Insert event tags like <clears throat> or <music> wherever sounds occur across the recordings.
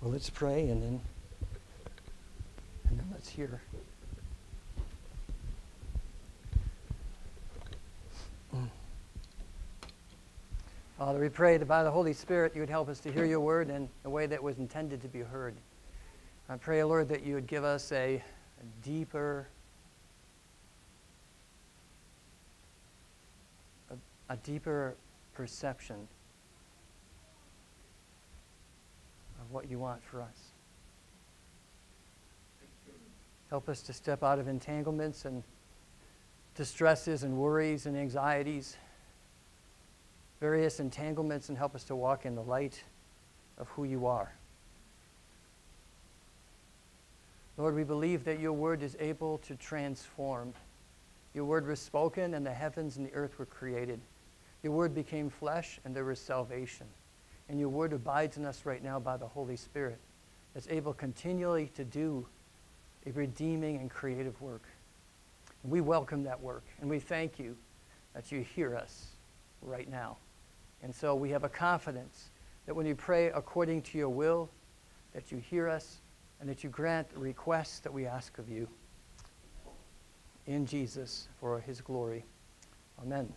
Well, let's pray and then and then let's hear. Father, we pray that by the Holy Spirit you would help us to hear your word in a way that was intended to be heard. I pray, Lord, that you would give us a, a deeper, a, a deeper perception of what you want for us. Help us to step out of entanglements and distresses and worries and anxieties, various entanglements, and help us to walk in the light of who you are. Lord, we believe that your word is able to transform. Your word was spoken, and the heavens and the earth were created. Your word became flesh, and there was salvation. And your word abides in us right now by the Holy Spirit, that's able continually to do a redeeming and creative work. And we welcome that work, and we thank you that you hear us right now. And so we have a confidence that when you pray according to your will, that you hear us and that you grant the requests that we ask of you. In Jesus, for his glory. Amen.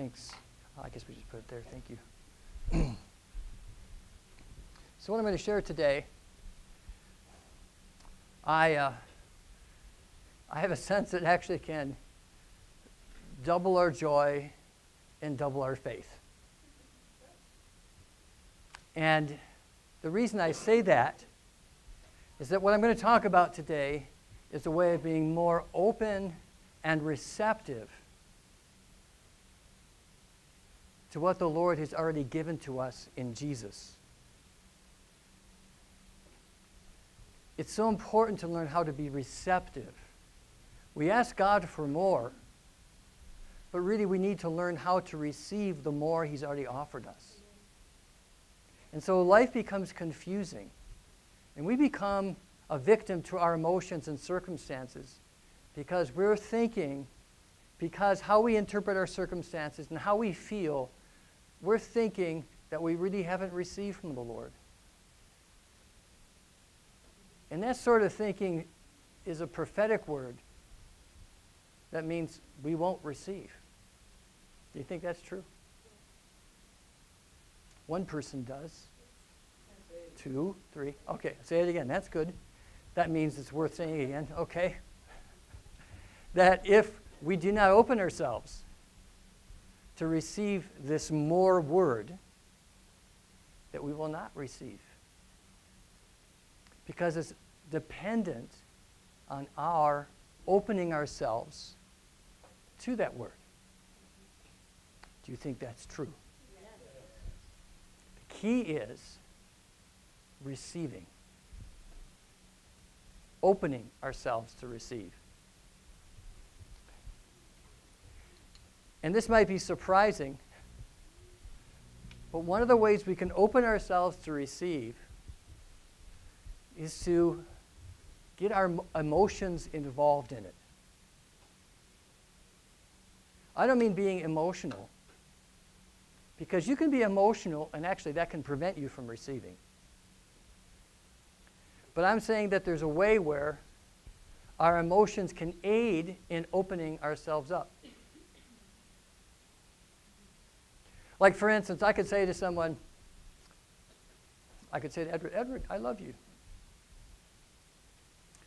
Thanks. I guess we just put it there. Thank you. <clears throat> so, what I'm going to share today, I, uh, I have a sense that actually can double our joy and double our faith. And the reason I say that is that what I'm going to talk about today is a way of being more open and receptive to what the Lord has already given to us in Jesus. It's so important to learn how to be receptive. We ask God for more, but really we need to learn how to receive the more He's already offered us. And so life becomes confusing, and we become a victim to our emotions and circumstances because we're thinking, because how we interpret our circumstances and how we feel we're thinking that we really haven't received from the Lord. And that sort of thinking is a prophetic word that means we won't receive. Do you think that's true? One person does. Two, three. Okay, say it again. That's good. That means it's worth saying again. Okay. <laughs> that if we do not open ourselves to receive this more word that we will not receive. Because it's dependent on our opening ourselves to that word. Do you think that's true? Yes. The key is receiving, opening ourselves to receive. And this might be surprising, but one of the ways we can open ourselves to receive is to get our emotions involved in it. I don't mean being emotional, because you can be emotional, and actually that can prevent you from receiving. But I'm saying that there's a way where our emotions can aid in opening ourselves up. Like, for instance, I could say to someone, I could say to Edward, Edward, I love you.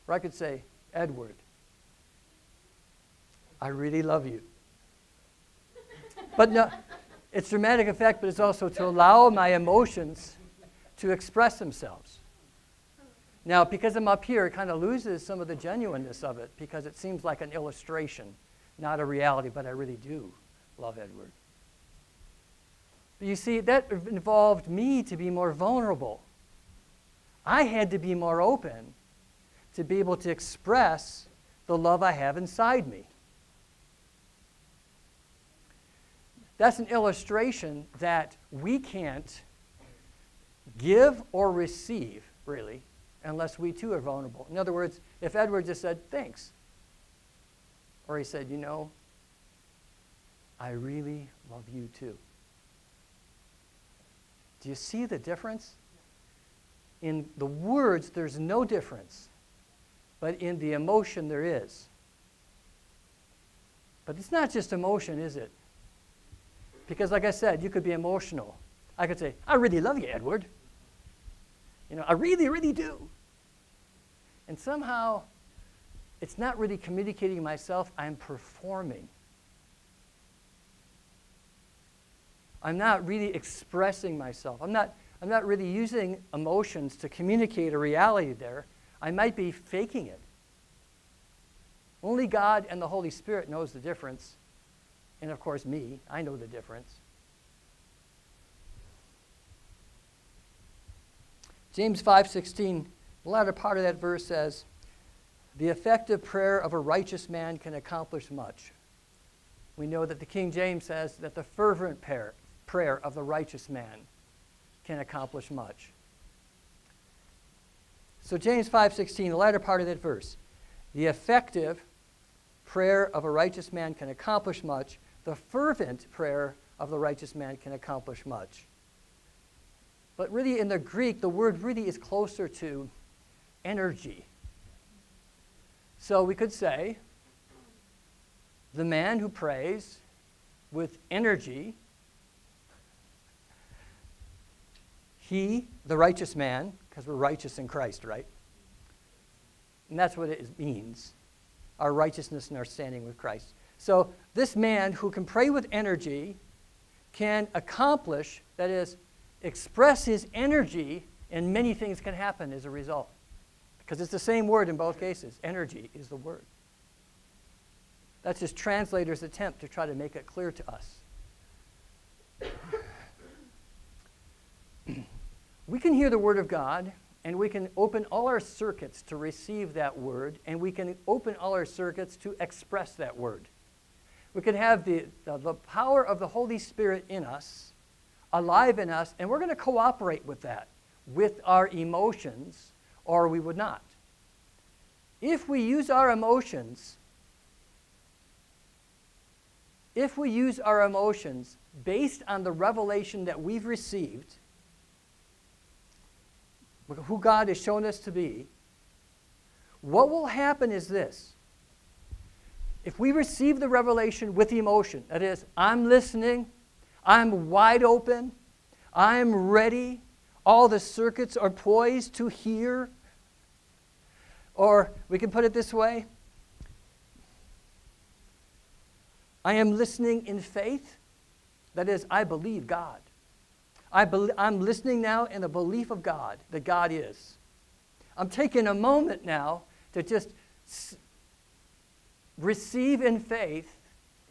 Or I could say, Edward, I really love you. but no, it's dramatic effect, but it's also to allow my emotions to express themselves. Now, because I'm up here, it kind of loses some of the genuineness of it because it seems like an illustration, not a reality, but I really do love Edward. You see, that involved me to be more vulnerable. I had to be more open to be able to express the love I have inside me. That's an illustration that we can't give or receive, really, unless we too are vulnerable. In other words, if Edward just said, thanks, or he said, you know, I really love you too. Do you see the difference? In the words, there's no difference, but in the emotion, there is. But it's not just emotion, is it? Because, like I said, you could be emotional. I could say, I really love you, Edward. You know, I really, really do. And somehow, it's not really communicating myself, I'm performing. I'm not really expressing myself. I'm not, I'm not really using emotions to communicate a reality there. I might be faking it. Only God and the Holy Spirit knows the difference. And of course, me, I know the difference. James 5:16, the latter part of that verse says, "The effective prayer of a righteous man can accomplish much." We know that the King James says that the fervent prayer, prayer of the righteous man can accomplish much. So James 5:16, the latter part of that verse, "The effective prayer of a righteous man can accomplish much. The fervent prayer of the righteous man can accomplish much. But really, in the Greek, the word really is closer to energy. So we could say, the man who prays with energy, he, the righteous man, because we're righteous in Christ, right? And that's what it means our righteousness and our standing with Christ. So, this man who can pray with energy can accomplish, that is, express his energy, and many things can happen as a result. Because it's the same word in both cases. Energy is the word. That's just translator's attempt to try to make it clear to us. We can hear the word of God and we can open all our circuits to receive that word, and we can open all our circuits to express that word. We can have the, the, the power of the Holy Spirit in us, alive in us, and we're going to cooperate with that, with our emotions, or we would not. If we use our emotions, if we use our emotions based on the revelation that we've received, who God has shown us to be, what will happen is this. If we receive the revelation with emotion, that is, I'm listening, I'm wide open, I'm ready, all the circuits are poised to hear. Or we can put it this way I am listening in faith, that is, I believe God. I am listening now in the belief of God, that God is. I'm taking a moment now to just receive in faith,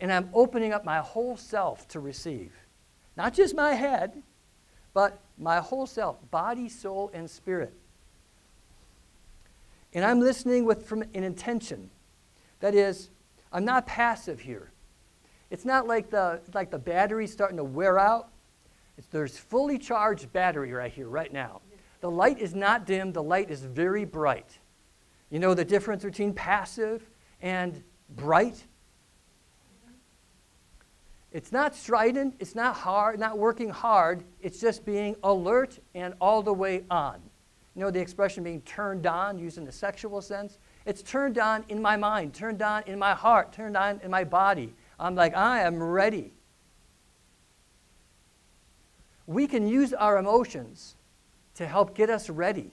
and I'm opening up my whole self to receive. Not just my head, but my whole self, body, soul, and spirit. And I'm listening with from an intention. That is, I'm not passive here. It's not like the, like the battery starting to wear out there's fully charged battery right here, right now. The light is not dim, the light is very bright. You know the difference between passive and bright? It's not strident, it's not hard, not working hard, it's just being alert and all the way on. You know the expression being turned on, used in the sexual sense? It's turned on in my mind, turned on in my heart, turned on in my body. I'm like, I am ready we can use our emotions to help get us ready.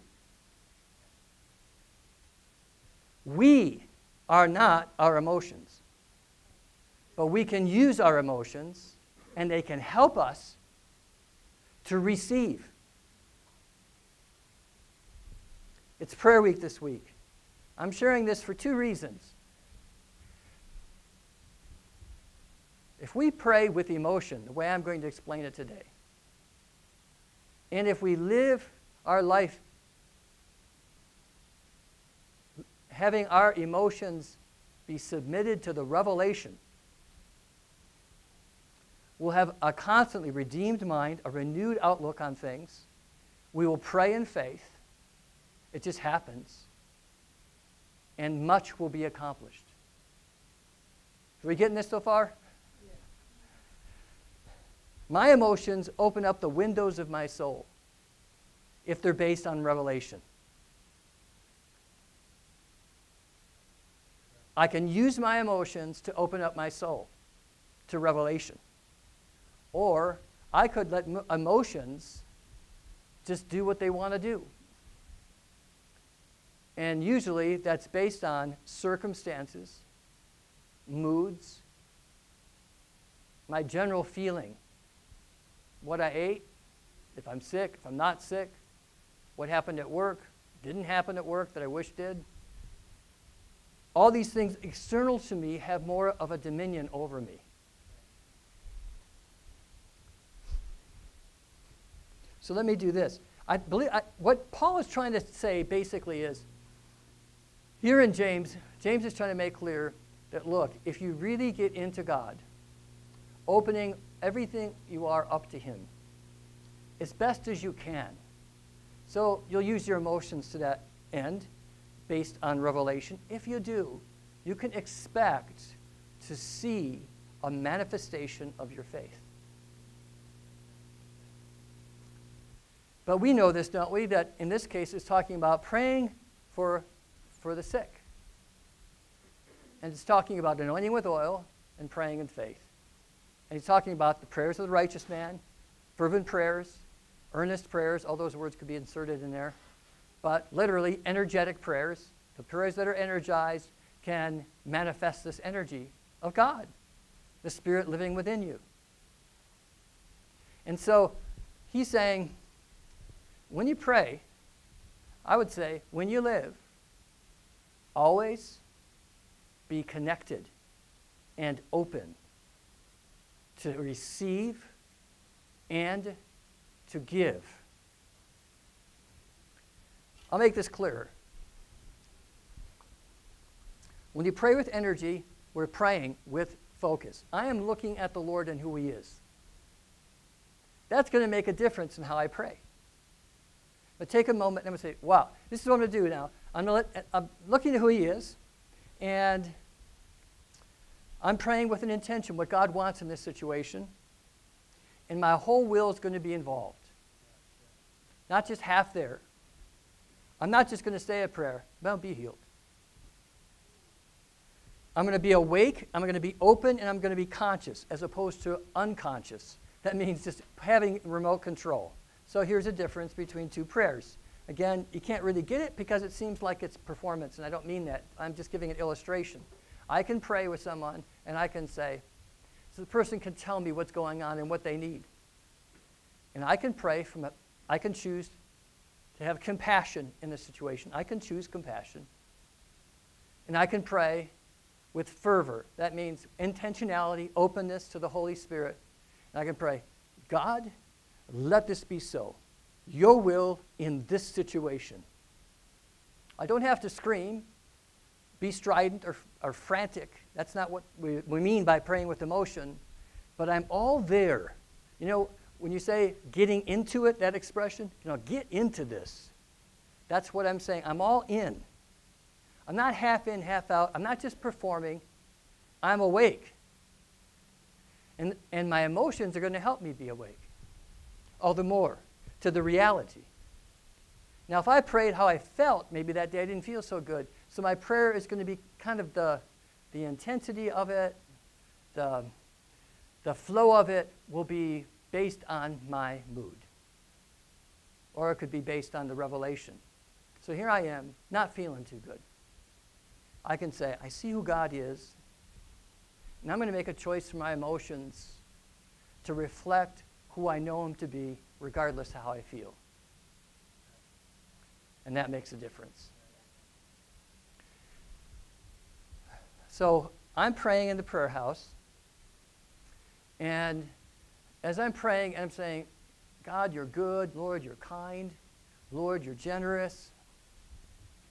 We are not our emotions. But we can use our emotions and they can help us to receive. It's prayer week this week. I'm sharing this for two reasons. If we pray with emotion, the way I'm going to explain it today, and if we live our life having our emotions be submitted to the revelation, we'll have a constantly redeemed mind, a renewed outlook on things. We will pray in faith. It just happens. And much will be accomplished. Are we getting this so far? My emotions open up the windows of my soul if they're based on revelation. I can use my emotions to open up my soul to revelation. Or I could let emotions just do what they want to do. And usually that's based on circumstances, moods, my general feeling, what I ate, if I'm sick, if I'm not sick, what happened at work, didn't happen at work that I wish did. All these things external to me have more of a dominion over me. So let me do this. I believe I, what Paul is trying to say basically is here in James, James is trying to make clear that look, if you really get into God, opening everything you are up to Him as best as you can. So you'll use your emotions to that end based on revelation. If you do, you can expect to see a manifestation of your faith. But we know this, don't we? That in this case, it's talking about praying for, for the sick. And it's talking about anointing with oil and praying in faith. And he's talking about the prayers of the righteous man, fervent prayers, earnest prayers. All those words could be inserted in there. But literally, energetic prayers. The prayers that are energized can manifest this energy of God, the Spirit living within you. And so he's saying, when you pray, I would say, when you live, always be connected and open to receive and to give. I'll make this clearer. When you pray with energy, we're praying with focus. I am looking at the Lord and who He is. That's going to make a difference in how I pray. But take a moment and I'm going to say, wow, this is what I'm going to do now. I'm, let, I'm looking at who he is, and I'm praying with an intention, what God wants in this situation. And my whole will is going to be involved. Not just half there. I'm not just going to say a prayer, but I'll be healed. I'm going to be awake, I'm going to be open, and I'm going to be conscious as opposed to unconscious. That means just having remote control. So here's a difference between two prayers. Again, you can't really get it because it seems like it's performance, and I don't mean that. I'm just giving an illustration. I can pray with someone, and I can say, so the person can tell me what's going on and what they need. And I can pray from a, I can choose to have compassion in the situation. I can choose compassion. And I can pray with fervor. That means intentionality, openness to the Holy Spirit. And I can pray, God, let this be so. Your will in this situation. I don't have to scream, be strident or, or frantic. That's not what we, we mean by praying with emotion. But I'm all there. You know, when you say getting into it, that expression, you know, get into this. That's what I'm saying. I'm all in. I'm not half in, half out. I'm not just performing. I'm awake. And, and my emotions are going to help me be awake all the more to the reality. Now, if I prayed how I felt, maybe that day I didn't feel so good. So my prayer is going to be kind of the, the intensity of it, the, the flow of it will be based on my mood. Or it could be based on the revelation. So here I am, not feeling too good. I can say, I see who God is, and I'm going to make a choice for my emotions to reflect who I know him to be, regardless of how I feel. And that makes a difference. So I'm praying in the prayer house. And as I'm praying, I'm saying, God, you're good. Lord, you're kind. Lord, you're generous.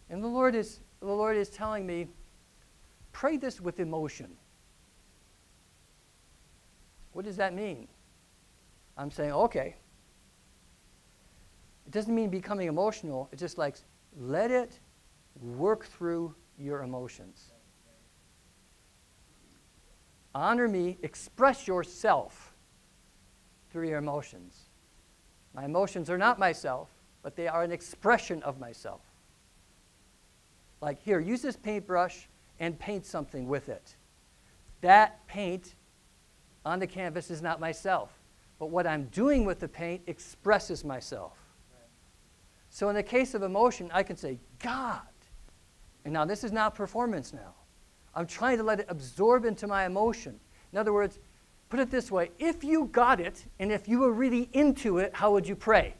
And the Lord is, the Lord is telling me, pray this with emotion. What does that mean? I'm saying, okay. It doesn't mean becoming emotional. It's just like, let it work through your emotions. Honor me, express yourself. through your emotions. My emotions are not myself, but they are an expression of myself. Like, here, use this paintbrush and paint something with it. That paint on the canvas is not myself, but what I'm doing with the paint expresses myself. So, in the case of emotion, I can say, God. And now, this is not performance now. I'm trying to let it absorb into my emotion. In other words, put it this way if you got it and if you were really into it, how would you pray?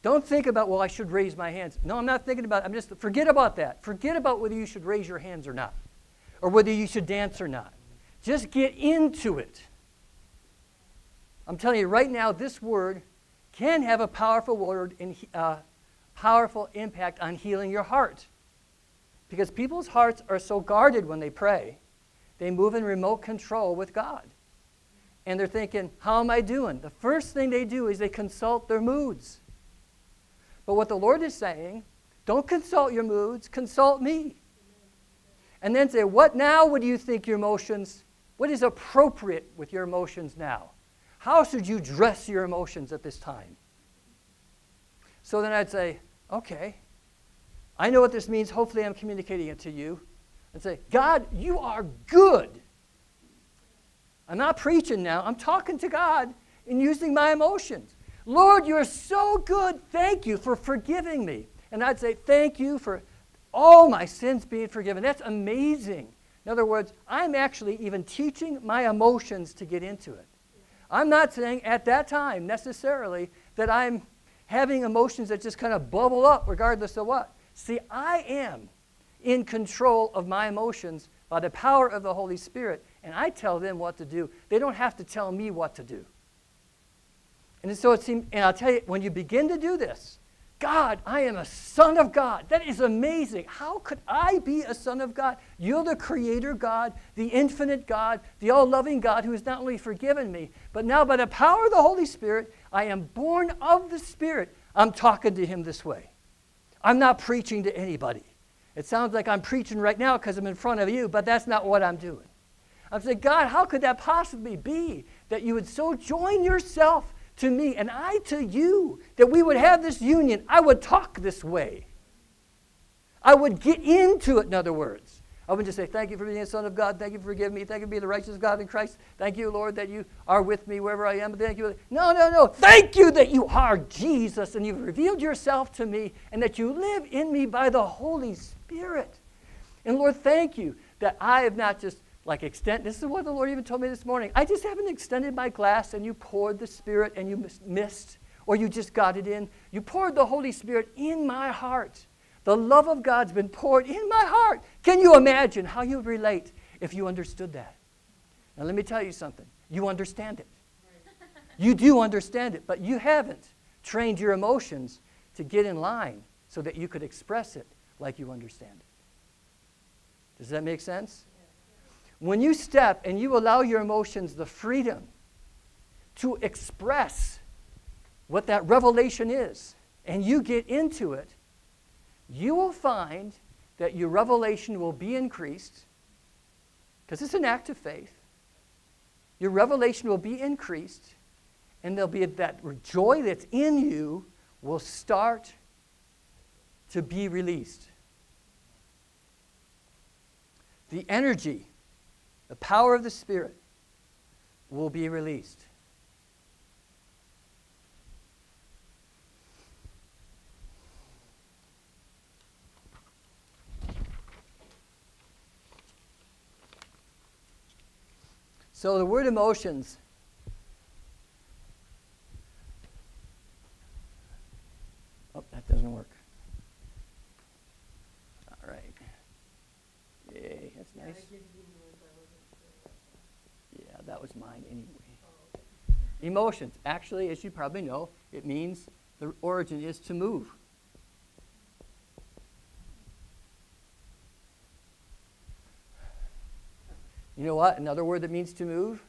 Don't think about, well, I should raise my hands. No, I'm not thinking about it. I'm just, forget about that. Forget about whether you should raise your hands or not, or whether you should dance or not. Just get into it. I'm telling you right now, this word can have a powerful word in, uh, powerful impact on healing your heart. Because people's hearts are so guarded when they pray, they move in remote control with God. And they're thinking, how am I doing? The first thing they do is they consult their moods. But what the Lord is saying, don't consult your moods, consult me. And then say, what now would you think your emotions, what is appropriate with your emotions now? How should you dress your emotions at this time? So then I'd say, okay, I know what this means. Hopefully, I'm communicating it to you. And say, God, you are good. I'm not preaching now, I'm talking to God and using my emotions. Lord, you're so good. Thank you for forgiving me. And I'd say, Thank you for all my sins being forgiven. That's amazing. In other words, I'm actually even teaching my emotions to get into it. I'm not saying at that time necessarily that I'm having emotions that just kind of bubble up regardless of what. See, I am in control of my emotions by the power of the Holy Spirit, and I tell them what to do. They don't have to tell me what to do. And so it seems, and I'll tell you, when you begin to do this, God, I am a son of God. That is amazing. How could I be a son of God? You're the creator God, the infinite God, the all loving God who has not only forgiven me, but now by the power of the Holy Spirit, I am born of the Spirit. I'm talking to him this way. I'm not preaching to anybody. It sounds like I'm preaching right now because I'm in front of you, but that's not what I'm doing. I'm saying, God, how could that possibly be that you would so join yourself to me and I to you, that we would have this union. I would talk this way. I would get into it, in other words. I would just say, Thank you for being a son of God. Thank you for forgiving me. Thank you for being the righteous God in Christ. Thank you, Lord, that you are with me wherever I am. Thank you. No, no, no. Thank you that you are Jesus and you've revealed yourself to me and that you live in me by the Holy Spirit. And Lord, thank you that I have not just like extend this is what the lord even told me this morning i just haven't extended my glass and you poured the spirit and you missed or you just got it in you poured the holy spirit in my heart the love of god's been poured in my heart. Can you imagine how you relate if you understood that? Now let me tell you something. You understand it. You do understand it but you haven't trained your emotions to get in line so that you could express it like you understand it. Does that make sense? When you step and you allow your emotions the freedom to express what that revelation is, and you get into it, you will find that your revelation will be increased because it's an act of faith. Your revelation will be increased, and there'll be that joy that's in you will start to be released. The energy the power of the Spirit will be released. So the word emotions Oh, that doesn't work. All right. Yay, that's nice Yeah, that was mine anyway. Emotions. Actually, as you probably know, it means the origin is to move. You know what? Another word that means to move,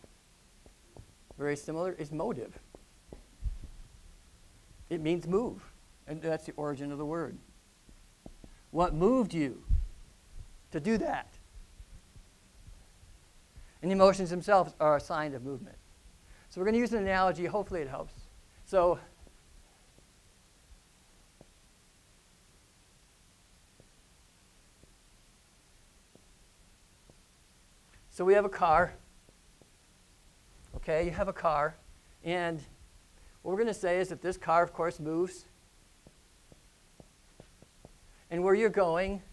very similar, is motive. It means move. And that's the origin of the word. What moved you to do that? And emotions themselves are a sign of movement. So we're going to use an analogy. Hopefully it helps. So So we have a car. Okay, you have a car. And what we're going to say is that this car, of course, moves. And where you're going,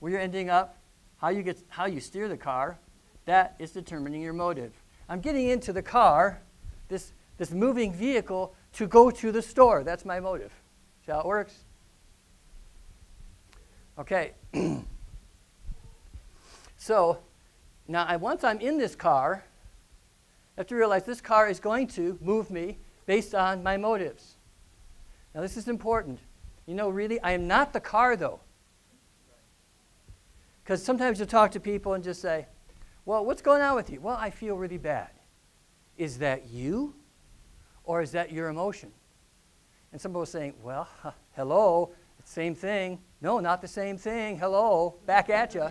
where you're ending up, how you, get, how you steer the car, that is determining your motive. I'm getting into the car, this, this moving vehicle, to go to the store. That's my motive. See how it works? Okay. <clears throat> so now I, once I'm in this car, I have to realize this car is going to move me based on my motives. Now, this is important. You know, really, I am not the car, though. Because sometimes you'll talk to people and just say, Well, what's going on with you? Well, I feel really bad. Is that you? Or is that your emotion? And some people are saying, Well, <laughs> hello, same thing. No, not the same thing. Hello, back at you.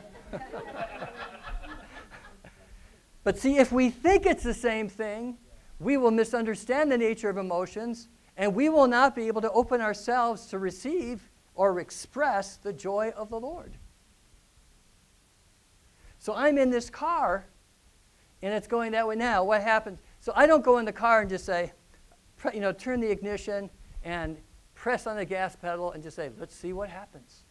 But see, if we think it's the same thing, we will misunderstand the nature of emotions and we will not be able to open ourselves to receive or express the joy of the Lord. So I'm in this car and it's going that way now. What happens? So I don't go in the car and just say, you know, turn the ignition and press on the gas pedal and just say, let's see what happens.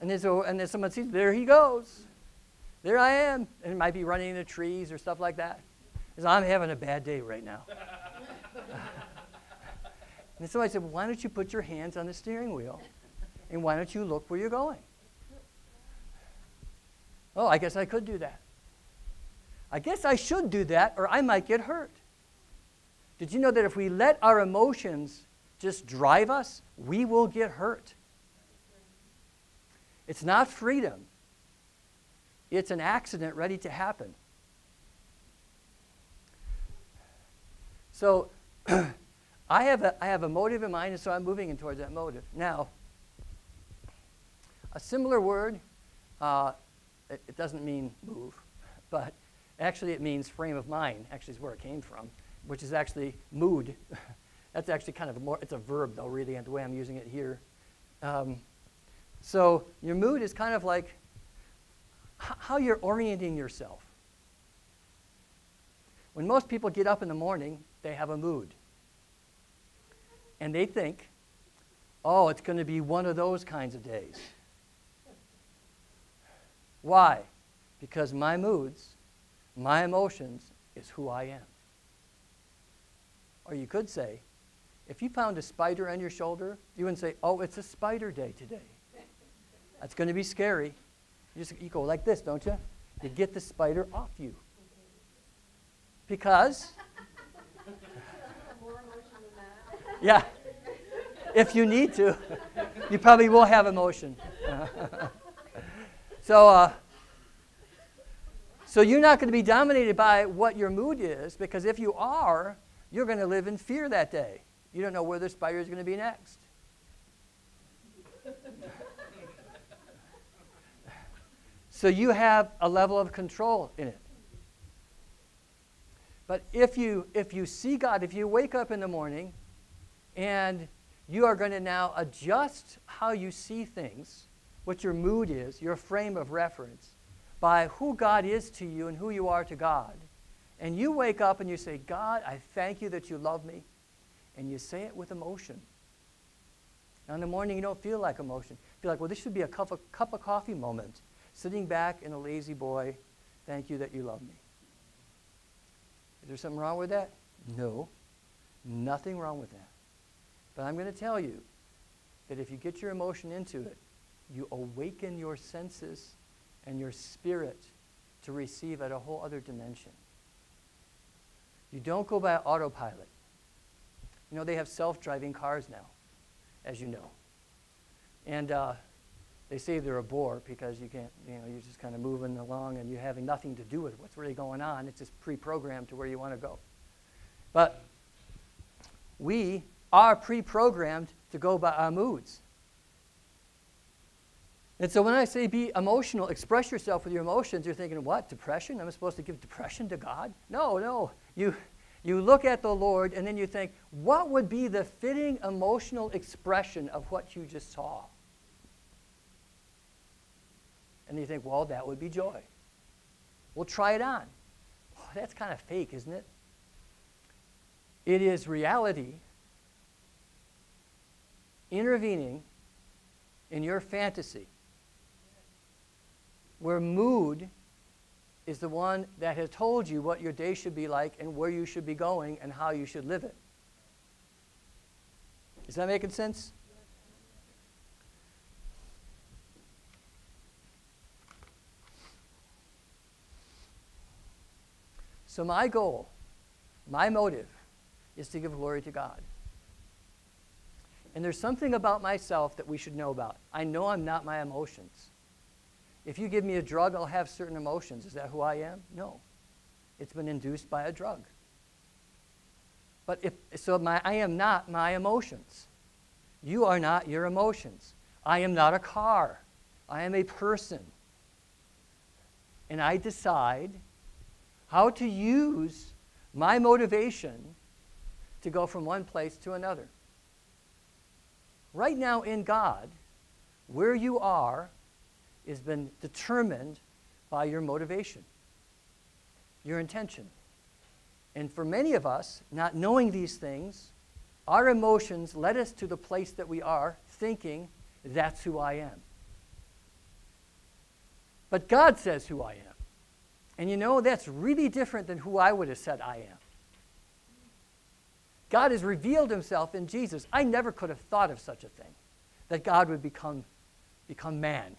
And, then so, oh, and then someone sees, there he goes. There I am. And it might be running into trees or stuff like that. Because I'm having a bad day right now. <laughs> and somebody said, well, why don't you put your hands on the steering wheel? And why don't you look where you're going? Oh, I guess I could do that. I guess I should do that, or I might get hurt. Did you know that if we let our emotions just drive us, we will get hurt? It's not freedom, it's an accident ready to happen. So <clears throat> I, have a, I have a motive in mind, and so I'm moving in towards that motive. Now, a similar word uh, it, it doesn't mean move, <laughs> but actually it means frame of mind, actually is where it came from, which is actually mood. <laughs> That's actually kind of a more, it's a verb though, really, and the way I'm using it here. Um, so your mood is kind of like how you're orienting yourself. When most people get up in the morning, they have a mood. And they think, oh, it's going to be one of those kinds of days. Why? Because my moods, my emotions, is who I am. Or you could say, if you found a spider on your shoulder, you wouldn't say, oh, it's a spider day today. That's going to be scary. You just you go like this, don't you? You get the spider off you. Because <laughs> Yeah. If you need to, you probably will have emotion. <laughs> So, uh, so you're not going to be dominated by what your mood is, because if you are, you're going to live in fear that day. You don't know where the spider is going to be next. So you have a level of control in it. But if you if you see God, if you wake up in the morning and you are going to now adjust how you see things what your mood is, your frame of reference, by who God is to you and who you are to God. And you wake up and you say, God, I thank you that you love me. And you say it with emotion. Now, in the morning, you don't feel like emotion. You feel like, well, this should be a cup of, cup of coffee moment. Sitting back in a lazy boy, thank you that you love me. Is there something wrong with that? No. Nothing wrong with that. But I'm going to tell you that if you get your emotion into it, you awaken your senses and your spirit to receive at a whole other dimension. You don't go by autopilot. You know, they have self driving cars now, as you know. And uh, they say they're a bore because you can't, you know, you're just kind of moving along and you're having nothing to do with what's really going on. It's just pre programmed to where you want to go. But we are pre programmed to go by our moods. And so when I say be emotional, express yourself with your emotions, you're thinking, what? Depression? I'm supposed to give depression to God? No, no. You, you look at the Lord and then you think, what would be the fitting emotional expression of what you just saw? And you think, well, that would be joy. We'll try it on. Oh, that's kind of fake, isn't it? It is reality intervening in your fantasy where mood is the one that has told you what your day should be like and where you should be going and how you should live it. Is that making sense? So, my goal, my motive, is to give glory to God. And there's something about myself that we should know about. I know I'm not my emotions. If you give me a drug, I'll have certain emotions. Is that who I am? No. It's been induced by a drug. But if so my, I am not my emotions. You are not your emotions. I am not a car. I am a person. And I decide how to use my motivation to go from one place to another. Right now in God, where you are has been determined by your motivation, your intention. And for many of us, not knowing these things, our emotions led us to the place that we are, thinking, that's who I am. But God says who I am. And you know, that's really different than who I would have said I am. God has revealed himself in Jesus. I never could have thought of such a thing, that God would become, become man.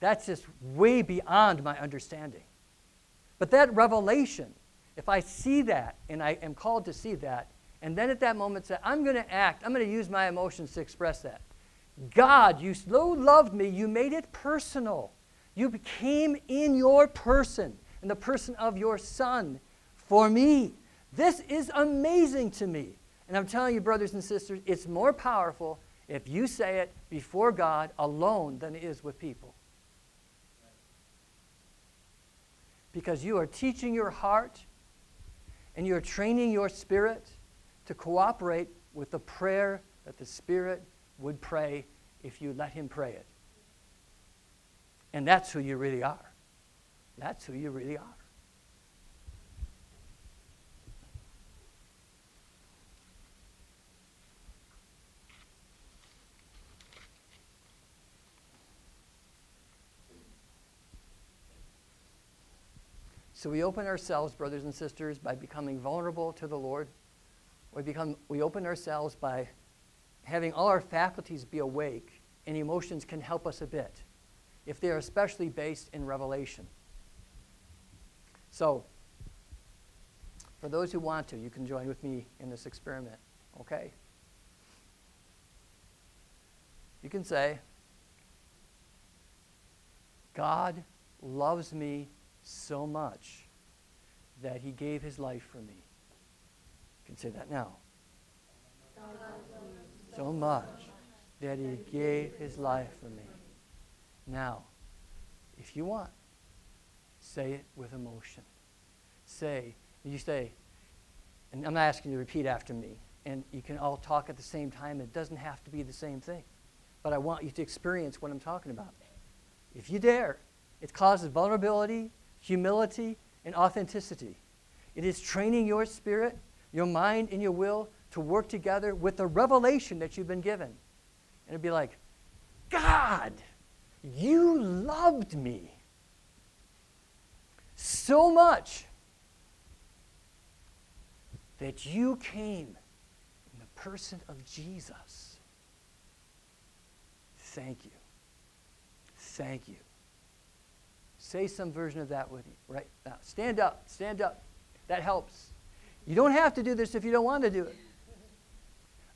That's just way beyond my understanding. But that revelation, if I see that and I am called to see that, and then at that moment say, I'm going to act, I'm going to use my emotions to express that. God, you so loved me, you made it personal. You became in your person, in the person of your Son, for me. This is amazing to me. And I'm telling you, brothers and sisters, it's more powerful if you say it before God alone than it is with people. because you are teaching your heart and you're training your spirit to cooperate with the prayer that the Spirit would pray if you let Him pray it. And that's who you really are. That's who you really are. So we open ourselves, brothers and sisters, by becoming vulnerable to the Lord. We, become, we open ourselves by having all our faculties be awake, and emotions can help us a bit if they are especially based in revelation. So, for those who want to, you can join with me in this experiment, okay? You can say, God loves me so much that he gave his life for me. You can say that now. So much that he gave his life for me. Now, if you want, say it with emotion. Say, you say, and I'm not asking you to repeat after me, and you can all talk at the same time. It doesn't have to be the same thing. But I want you to experience what I'm talking about. If you dare, it causes vulnerability, humility, and authenticity. It is training your spirit, your mind, and your will to work together with the revelation that you've been given. And it'd be like, God, you loved me so much that you came in the person of Jesus. Thank you. Thank you. Say some version of that with you right now. Stand up. Stand up. That helps. You don't have to do this if you don't want to do it.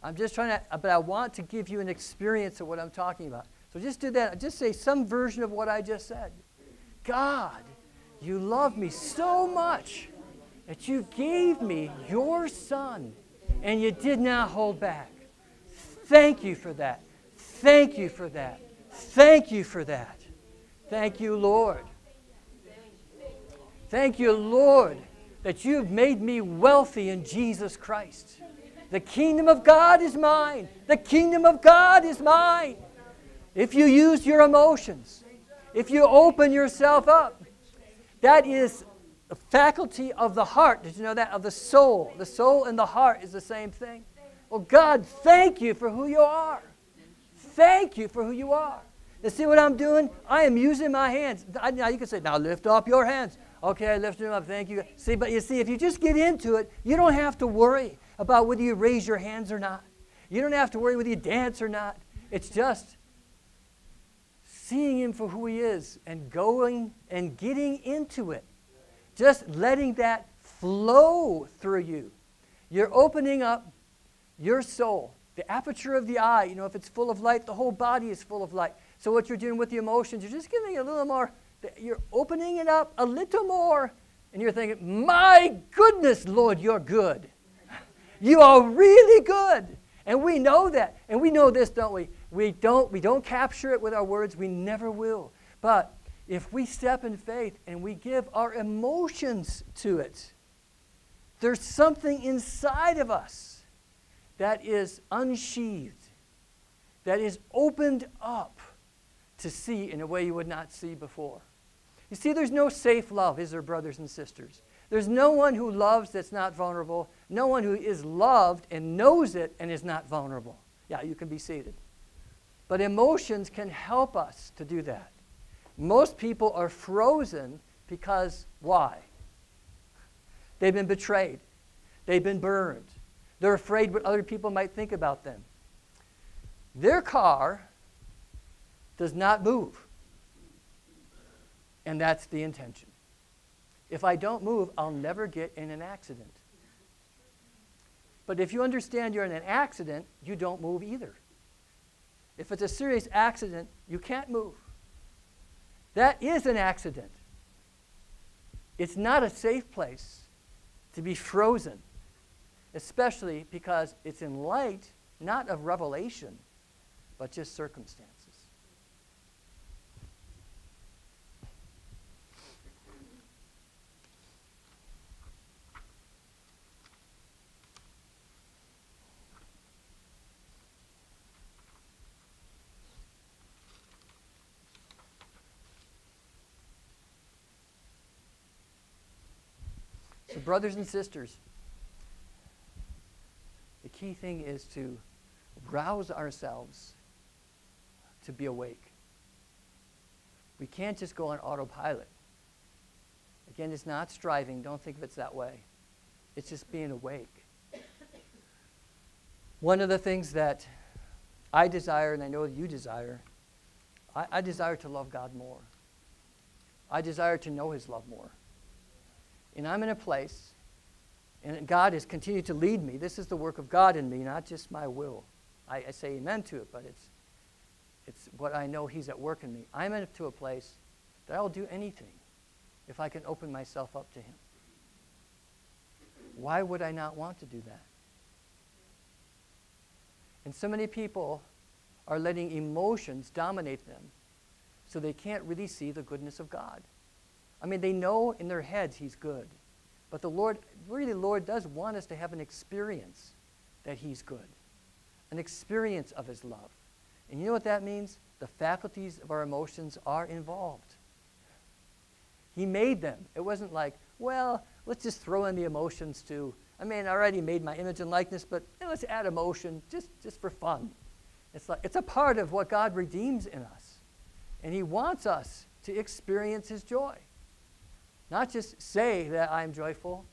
I'm just trying to, but I want to give you an experience of what I'm talking about. So just do that. Just say some version of what I just said. God, you love me so much that you gave me your son and you did not hold back. Thank you for that. Thank you for that. Thank you for that. Thank you, Lord. Thank you, Lord, that you've made me wealthy in Jesus Christ. The kingdom of God is mine. The kingdom of God is mine. If you use your emotions, if you open yourself up, that is the faculty of the heart. Did you know that? Of the soul. The soul and the heart is the same thing. Well, God, thank you for who you are. Thank you for who you are. You see what I'm doing? I am using my hands. Now you can say, now lift up your hands. Okay, I lifted them up. Thank you. See, but you see, if you just get into it, you don't have to worry about whether you raise your hands or not. You don't have to worry whether you dance or not. It's just seeing Him for who He is and going and getting into it. Just letting that flow through you. You're opening up your soul, the aperture of the eye. You know, if it's full of light, the whole body is full of light. So, what you're doing with the emotions, you're just giving a little more, you're opening it up a little more, and you're thinking, My goodness, Lord, you're good. <laughs> You are really good. And we know that. And we know this, don't we? We don't, we don't capture it with our words. We never will. But if we step in faith and we give our emotions to it, there's something inside of us that is unsheathed, that is opened up to see in a way you would not see before. You see, there's no safe love, is there, brothers and sisters? There's no one who loves that's not vulnerable, no one who is loved and knows it and is not vulnerable. Yeah, you can be seated. But emotions can help us to do that. Most people are frozen because why? They've been betrayed, they've been burned, they're afraid what other people might think about them. Their car does not move. And that's the intention. If I don't move, I'll never get in an accident. But if you understand you're in an accident, you don't move either. If it's a serious accident, you can't move. That is an accident. It's not a safe place to be frozen, especially because it's in light not of revelation, but just circumstance. So, brothers and sisters, the key thing is to rouse ourselves to be awake. We can't just go on autopilot. Again, it's not striving. Don't think of it that way. It's just being awake. One of the things that I desire, and I know you desire, I, I desire to love God more. I desire to know His love more and I'm in a place, and God has continued to lead me. This is the work of God in me, not just my will. I, I say amen to it, but it's, it's what I know He's at work in me. I'm into a place that I'll do anything if I can open myself up to Him. Why would I not want to do that? And so many people are letting emotions dominate them so they can't really see the goodness of God. I mean, they know in their heads He's good. But the Lord, really, the Lord does want us to have an experience that He's good, an experience of His love. And you know what that means? The faculties of our emotions are involved. He made them. It wasn't like, well, let's just throw in the emotions too. I mean, I already made my image and likeness, but eh, let's add emotion just, just for fun. It's, like, it's a part of what God redeems in us. And He wants us to experience His joy. Not just say that I'm joyful.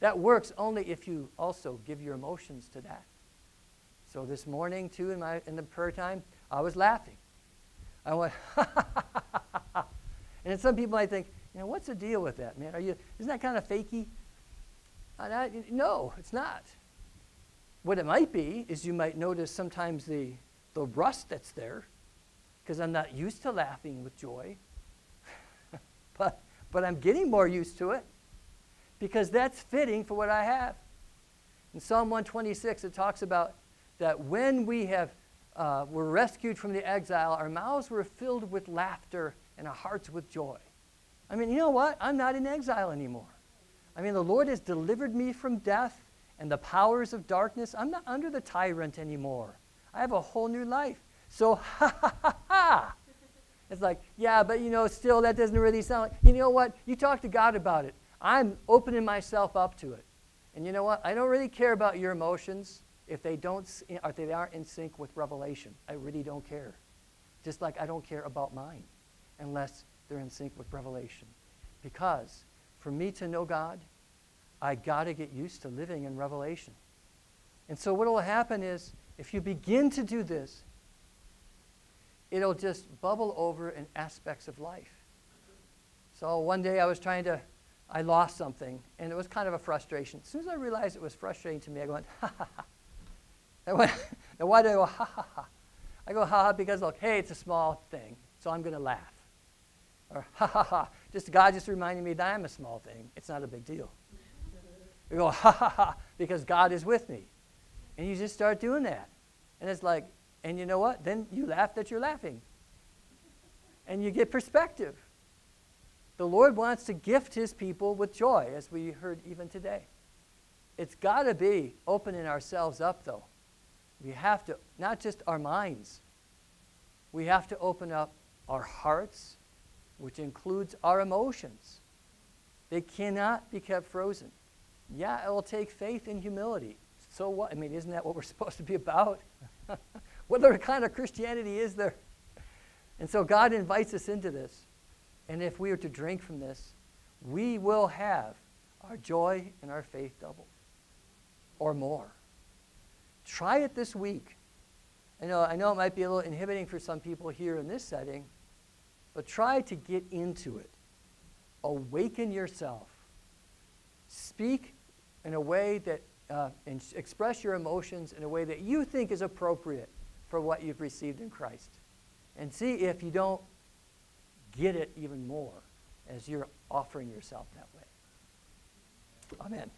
That works only if you also give your emotions to that. So this morning, too, in, my, in the prayer time, I was laughing. I went, <laughs> and some people might think, you know, what's the deal with that, man? Are you, isn't that kind of fakey? I, no, it's not. What it might be is you might notice sometimes the, the rust that's there, because I'm not used to laughing with joy. <laughs> but but I'm getting more used to it because that's fitting for what I have. In Psalm 126, it talks about that when we have uh, were rescued from the exile, our mouths were filled with laughter and our hearts with joy. I mean, you know what? I'm not in exile anymore. I mean, the Lord has delivered me from death and the powers of darkness. I'm not under the tyrant anymore. I have a whole new life. So, <laughs> ha ha ha ha. It's like, yeah, but you know, still that doesn't really sound like, you know what? You talk to God about it. I'm opening myself up to it. And you know what? I don't really care about your emotions if they don't eh, if they aren't in sync with revelation. I really don't care. Just like I don't care about mine unless they're in sync with revelation. Because for me to know God, I got to get used to living in revelation. And so what will happen is if you begin to do this, it'll just bubble over in aspects of life. So one day I was trying to I lost something, and it was kind of a frustration. As soon as I realized it was frustrating to me, I went, <laughs> ha ha ha. <laughs> Now why do I go, <laughs> ha ha ha? I go, ha ha, because, look, hey, it's a small thing, so I'm going to laugh. Or, ha ha ha, just God just reminded me that I'm a small thing. It's not a big deal. You go, ha ha ha, because God is with me. And you just start doing that. And it's like, and you know what? Then you laugh that you're laughing. And you get perspective. The Lord wants to gift his people with joy, as we heard even today. It's got to be opening ourselves up, though. We have to, not just our minds, we have to open up our hearts, which includes our emotions. They cannot be kept frozen. Yeah, it will take faith and humility. So what? I mean, isn't that what we're <laughs> supposed to be about? <laughs> what other kind of Christianity is there? And so God invites us into this. And if we are to drink from this, we will have our joy and our faith doubled or more. Try it this week. I know, I know it might be a little inhibiting for some people here in this setting, but try to get into it. Awaken yourself. Speak in a way that, uh, and express your emotions in a way that you think is appropriate for what you've received in Christ. And see if you don't get it even more as you're offering yourself that way. Amen.